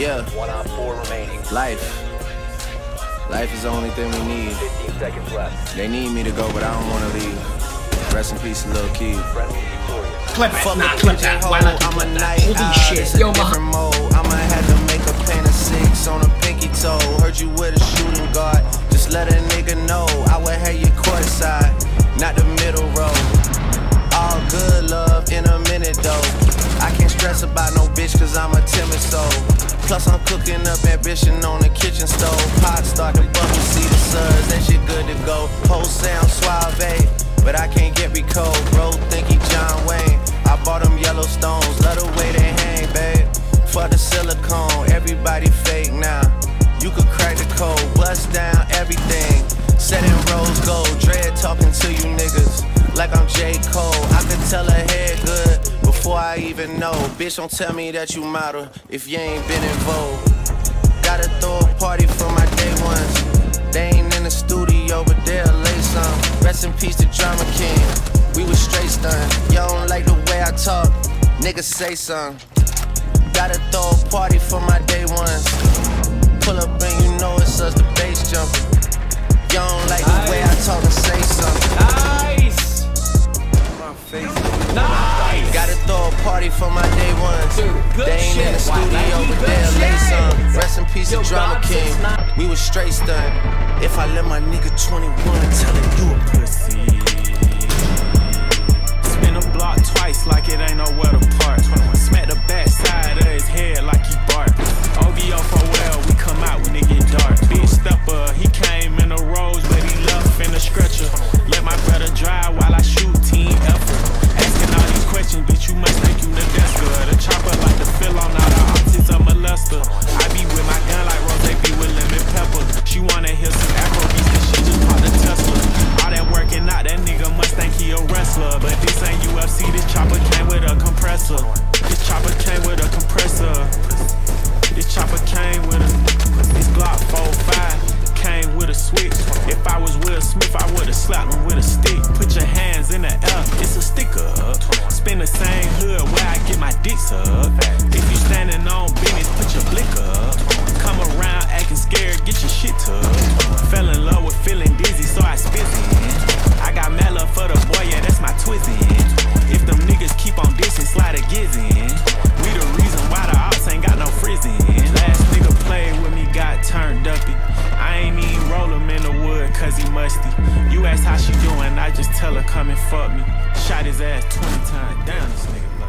Yeah. One on four remaining. Life. Life is the only thing we need. 15 seconds left. They need me to go, but I don't wanna leave. Rest in peace, Lil Key. Clip it. Fuck Nah, clip kitchen that. Why not I'm a night Holy owl, shit. it's Yo, different ma. mode. I'ma have to make a pain of six on a pinky toe. Heard you with a shooting guard, just let a nigga know. I would have you courtside, not the middle row. Plus I'm cooking up ambition on the kitchen stove. Pot start to bubble, see the suds, that shit good to go. Whole sound suave, but I can't get me cold. Bro, think he John Wayne. I bought them Yellowstones, love the way they hang, babe. For the silicone, everybody fake now. You could crack the code, bust down everything. Set in rose gold, dread talking to you niggas like I'm J. Cole. I could tell her before I even know. Bitch, don't tell me that you model if you ain't been in vogue. Gotta throw a party for my day ones. They ain't in the studio, but they'll lay some. Rest in peace to Drama King. We was straight stunned. Y'all don't like the way I talk. Niggas say something. Gotta throw a party for my day ones. Pull up and you know it's us, the bass jumping. Face. Nice! Gotta throw a party for my day ones. Dude, good they ain't in the shit. Studio, but they'll lay some. Rest in peace, Yo, Drama King. We was straight stunned. If I let my nigga 21 tell him of Tell her come and fuck me. Shot his ass 20 times. Damn this nigga.